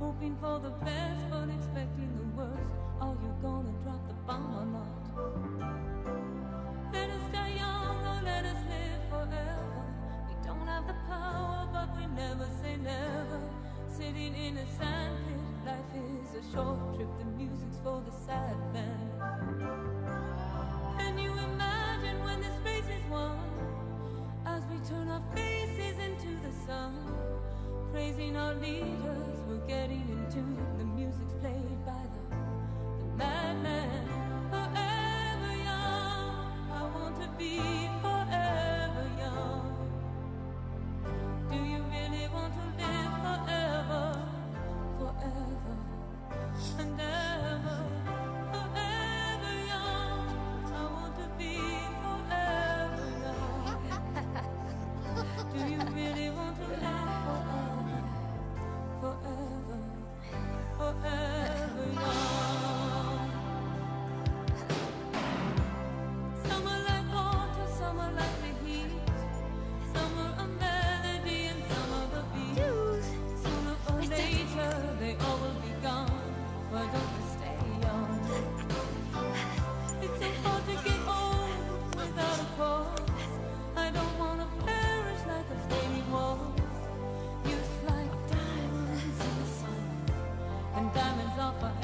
Hoping for the best, but expecting the worst. Are you gonna drop the bomb or not? Let us die young or let us live forever. We don't have the power, but we never say never. Sitting in a sandpit, life is a short trip. The music's for the sad man. Can you imagine when the space is won? As we turn our faces into the sun, praising our leader getting in tune, the music's played by the, the madman. be gone. Why don't we stay young? It's so hard to get old without a cause. I don't wanna perish like a. Youth like diamonds in the sun, and diamonds are forever.